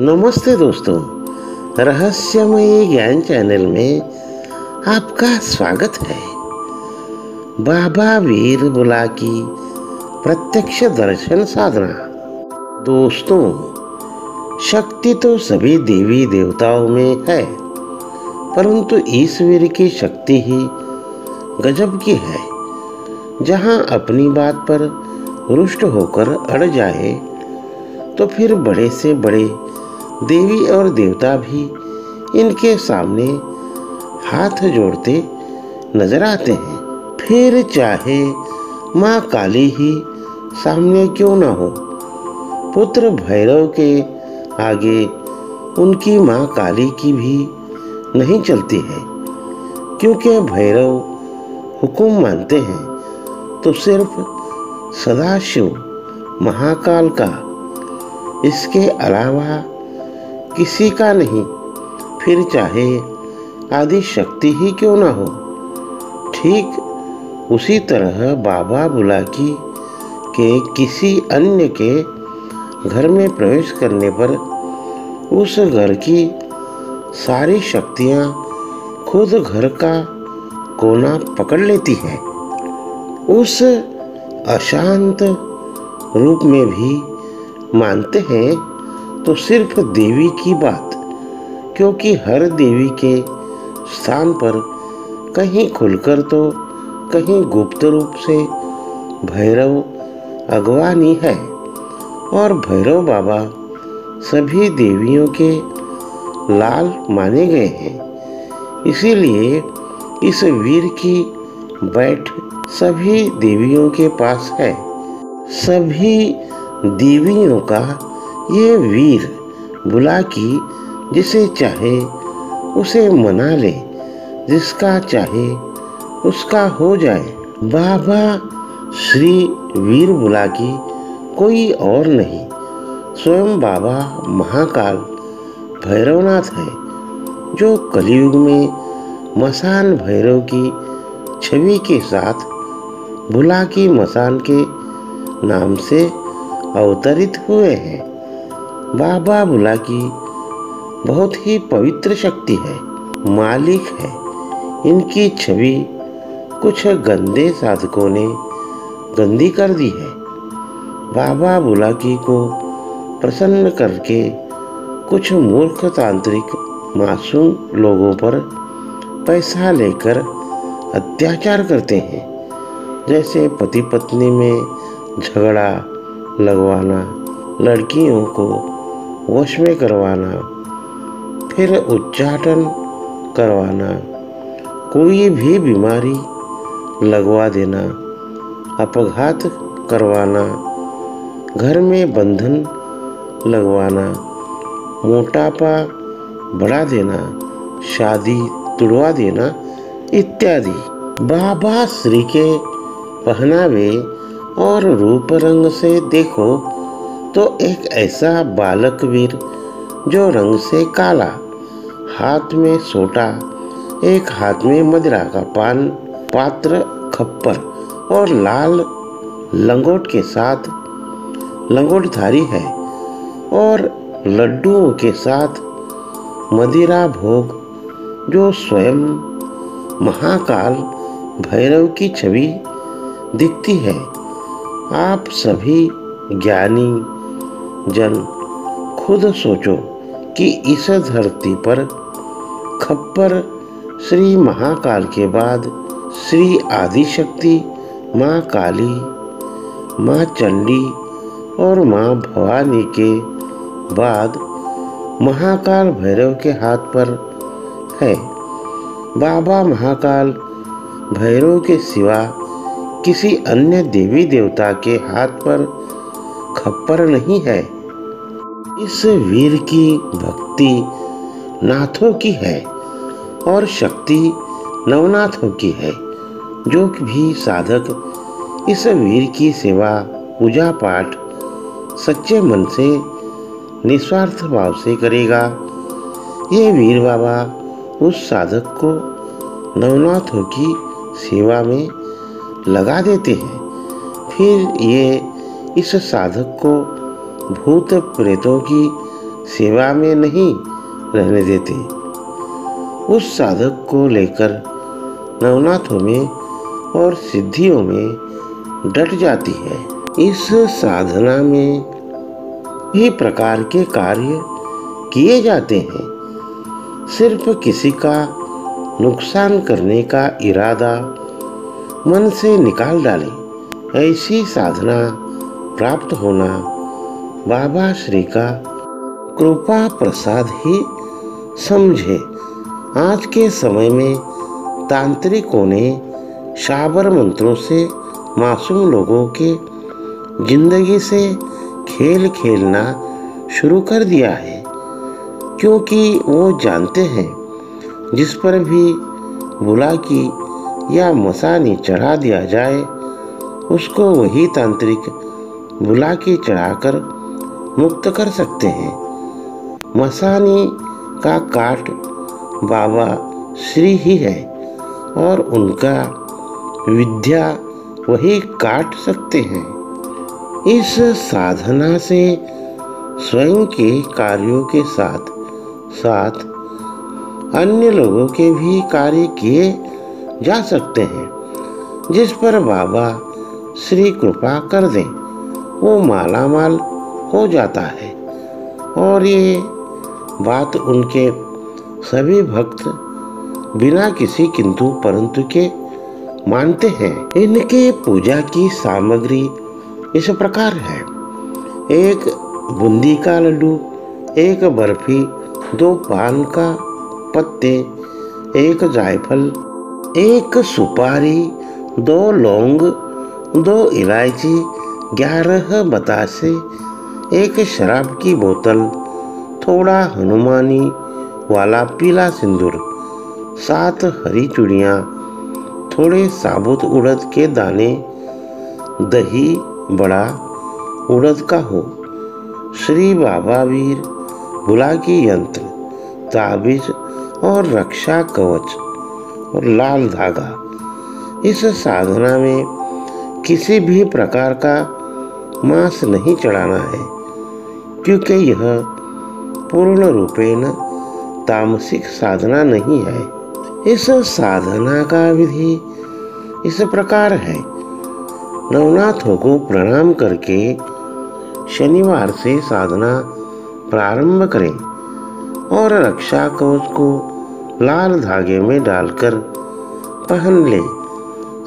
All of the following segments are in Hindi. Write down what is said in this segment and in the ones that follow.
नमस्ते दोस्तों, रहस्यमय ज्ञान चैनल में आपका स्वागत है। बाबा वीर बुला की प्रत्यक्ष दर्शन साधना। दोस्तों, शक्ति तो सभी देवी देवताओं में है, परंतु ईश्वर की शक्ति ही गजब की है। जहाँ अपनी बात पर रुष्ट होकर अड़ जाए तो फिर बड़े से बड़े देवी और देवता भी इनके सामने हाथ जोड़ते नज़र आते हैं। फिर चाहे माँ काली ही सामने क्यों ना हो। पुत्र भैरव के आगे उनकी माँ काली की भी नहीं चलती है। क्योंकि भैरव हुक्म मानते हैं तो सिर्फ़ सदाशिव महाकाल का। इसके अलावा किसी का नहीं। फिर चाहे आदि शक्ति ही क्यों ना हो। ठीक उसी तरह बाबा बुलाकी के किसी अन्य के घर में प्रवेश करने पर उस घर की सारी शक्तियाँ खुद घर का कोना पकड़ लेती है। उस अशांत रूप में भी मानते हैं तो सिर्फ़ देवी की बात, क्योंकि हर देवी के स्थान पर कहीं खुलकर तो कहीं गुप्त रूप से भैरव अगवानी है। और भैरव बाबा सभी देवियों के लाल माने गए हैं। इसीलिए इस वीर की बैठ सभी देवियों के पास है। सभी देवियों का ये वीर बुला की जिसे चाहे उसे मना ले, जिसका चाहे उसका हो जाए। बाबा श्री वीर बुला की कोई और नहीं। स्वयं बाबा महाकाल भैरवनाथ है, जो कलयुग में मसान भैरव की छवि के साथ बुला की मसान के नाम से अवतरित हुए हैं। बाबा बुला की बहुत ही पवित्र शक्ति है, मालिक है। इनकी छवि कुछ गंदे साधकों ने गंदी कर दी है। बाबा बुलाकी को प्रसन्न करके कुछ मूर्ख तांत्रिक मासूम लोगों पर पैसा लेकर अत्याचार करते हैं। जैसे पति पत्नी में झगड़ा, लगवाना, लड़कियों को वश में करवाना, फिर उच्चाटन करवाना, कोई भी बीमारी लगवा देना, अपघात करवाना, घर में बंधन लगवाना, मोटापा बढ़ा देना, शादी तुड़वा देना, इत्यादि। बाबा श्री के पहनावे और रूप रंग से देखो तो एक ऐसा बालक वीर जो रंग से काला, हाथ में सोटा, एक हाथ में मदिरा का पान, पात्र, खप्पर और लाल लंगोट के साथ लंगोटधारी है और लड्डुओं के साथ मदिरा भोग जो स्वयं महाकाल भैरव की छवि दिखती है। आप सभी ज्ञानी जन, खुद सोचो कि इस धरती पर खप्पर श्री महाकाल के बाद श्री आदिशक्ति, माँ काली, माँ चंडी और माँ भवानी के बाद महाकाल भैरव के हाथ पर है। बाबा महाकाल भैरव के सिवा किसी अन्य देवी देवता के हाथ पर खप्पर नहीं है। इस वीर की भक्ति नाथों की है और शक्ति नवनाथों की है। जो भी साधक इस वीर की सेवा, पूजा पाठ सच्चे मन से, निस्वार्थ भाव से करेगा, ये वीर बाबा उस साधक को नवनाथों की सेवा में लगा देते हैं। फिर ये इस साधक को भूत प्रेतों की सेवा में नहीं रहने देते। उस साधक को लेकर नवनाथों में और सिद्धियों में डट जाती है। इस साधना में भी प्रकार के कार्य किए जाते हैं। सिर्फ़ किसी का नुकसान करने का इरादा मन से निकाल डालें, ऐसी साधना प्राप्त होना बाबा श्री का कृपा प्रसाद ही समझे। आज के समय में तांत्रिकों ने शाबर मंत्रों से मासूम लोगों के ज़िंदगी से खेल खेलना शुरू कर दिया है, क्योंकि वो जानते हैं, जिस पर भी बुला की या मसानी चढ़ा दिया जाए, उसको वही तांत्रिक बुला के चढ़ाकर मुक्त कर सकते हैं। मसानी का काट बाबा श्री ही है और उनका विद्या वही काट सकते हैं। इस साधना से स्वयं के कार्यों के साथ साथ अन्य लोगों के भी कार्य किए जा सकते हैं। जिस पर बाबा श्री कृपा कर दें, वो माला माल हो जाता है। और ये बात उनके सभी भक्त बिना किसी किंतु परंतु के मानते हैं। इनके पूजा की सामग्री इस प्रकार है। एक बूंदी का लड्डू, एक बर्फ़ी, दो पान का पत्ते, एक जायफल, एक सुपारी, दो लौंग, दो इलायची, ग्यारह बतासे एक शराब की बोतल, थोड़ा हनुमानी वाला पीला सिंदूर, सात हरी चूड़ियाँ, थोड़े साबुत उड़द के दाने, दही बड़ा उड़द का हो। श्री बाबा वीर बुला की यंत्र, ताबिज और रक्षा कवच और लाल धागा। इस साधना में किसी भी प्रकार का मांस नहीं चढ़ाना है। क्योंकि यह पूर्ण रूपेण तामसिक साधना नहीं है। इस साधना का विधि इस प्रकार है। नवनाथों को प्रणाम करके शनिवार से साधना प्रारंभ करें और रक्षा कवच को लाल धागे में डालकर पहन ले।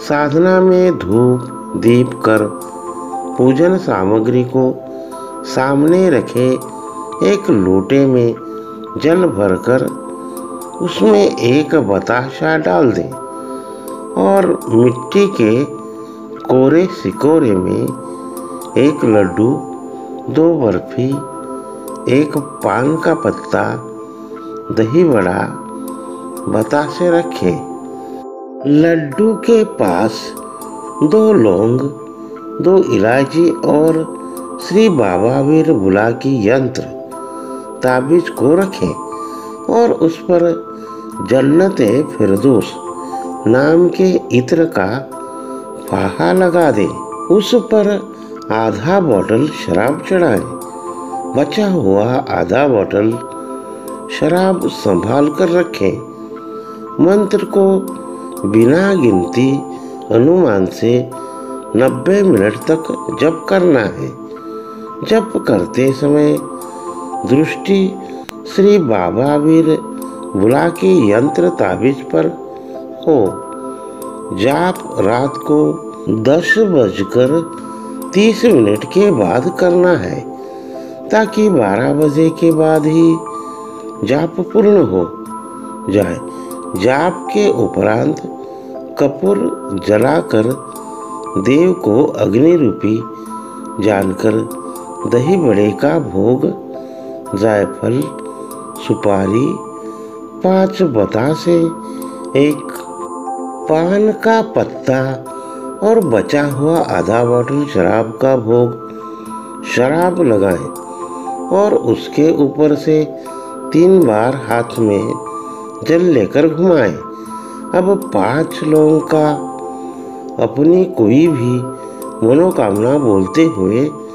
साधना में धूप, दीप कर पूजन सामग्री को सामने रखे एक लोटे में जल भरकर उसमें एक बताशा डाल दें और मिट्टी के कोरे सिकोरे में एक लड्डू, दो बर्फ़ी, एक पान का पत्ता, दही बड़ा बताशे रखें। लड्डू के पास दो लौंग, दो इलायची और श्री बाबा वीर बुला की यंत्र ताबीज को रखें और उस पर जन्नत फिरदोस नाम के इत्र का फाहा लगा दे। उस पर आधा बोतल शराब चढ़ाए। बचा हुआ आधा बोतल शराब संभाल कर रखें। मंत्र को बिना गिनती अनुमान से 90 मिनट तक जप करना है। जप करते समय दृष्टि श्री बाबा वीर बुला के यंत्र ताबीज पर हो। जाप रात को दस बजकर तीस मिनट के बाद करना है, ताकि बारह बजे के बाद ही जाप पूर्ण हो जाए। जाप के उपरांत कपूर जलाकर देव को अग्नि रूपी जानकर दही बड़े का भोग, जायफल, सुपारी, पाँच बतासे एक पान का पत्ता और बचा हुआ आधा बॉटल शराब का भोग। शराब लगाएँ और उसके ऊपर से तीन बार हाथ में जल लेकर घुमाएँ। अब पाँच लोगों का अपनी कोई भी मनोकामना बोलते हुए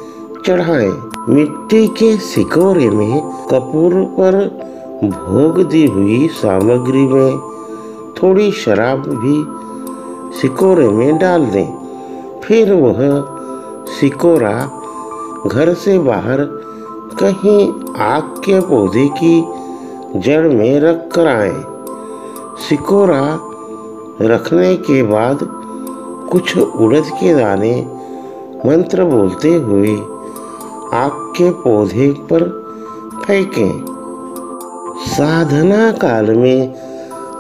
चढ़ाएँ। मिट्टी के सिकोरे में कपूर पर भोग दी हुई सामग्री में थोड़ी शराब भी सिकोरे में डाल दें। फिर वह सिकोरा घर से बाहर कहीं आग के पौधे की जड़ में रख कर आए। सिकोरा रखने के बाद कुछ उड़द के दाने मंत्र बोलते हुए आग के पौधे पर फेंकें। साधना काल में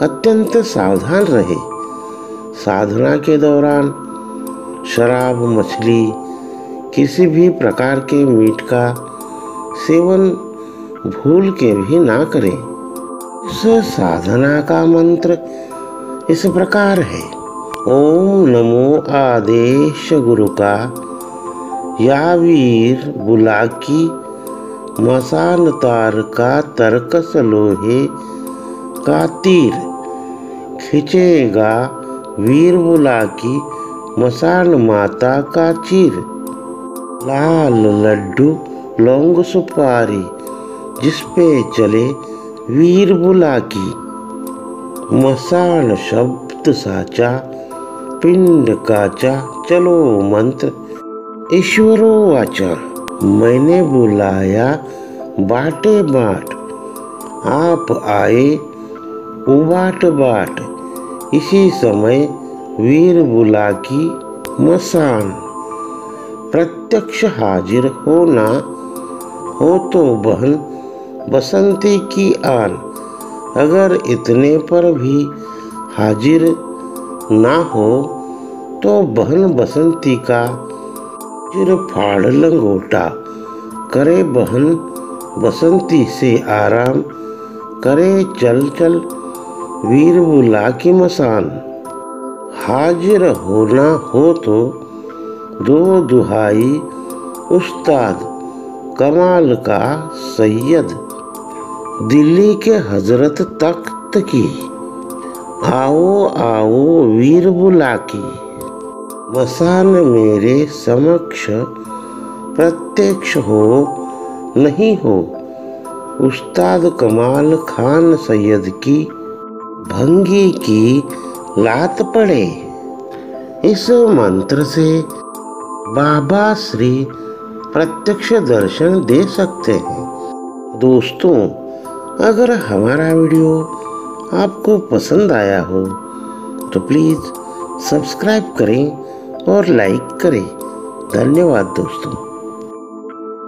अत्यंत सावधान रहे। साधना के दौरान शराब, मछली, किसी भी प्रकार के मीट का सेवन भूल के भी ना करें। इस साधना का मंत्र इस प्रकार है। ओम नमो आदेश गुरु का या वीर बुलाकी, मसान तार का तरकस लोहे का तीर खिंचेगा वीर बुलाकी, मसान माता का चीर। लाल लड्डू लौंग सुपारी, जिस पे चले वीर बुलाकी। मसान शब्द साचा, पिंड काचा, चलो मंत्र ईश्वरो वाचा मैंने बुलाया, बाटे बाट। आप आए, उबाट बाट। इसी समय वीर बुला की मसान। प्रत्यक्ष हाजिर होना, हो तो बहन, बसंती की आन। अगर इतने पर भी हाजिर ना हो तो बहन बसंती का चिर फाड़ लंगोटा। करे बहन, बसंती से आराम। करे चल चल, वीर बुला की मसान। हाजिर होना हो तो दो दुहाई, उस्ताद कमाल का सैयद। दिल्ली के हज़रत तख्त की, आओ आओ वीर बुला की। मसान मेरे समक्ष प्रत्यक्ष हो, नहीं हो। उस्ताद कमाल खान सैयद की भंगी की लात पड़े। इस मंत्र से बाबा श्री प्रत्यक्ष दर्शन दे सकते हैं। दोस्तों, अगर हमारा वीडियो आपको पसंद आया हो तो प्लीज़ सब्सक्राइब करें और लाइक करें। धन्यवाद दोस्तों।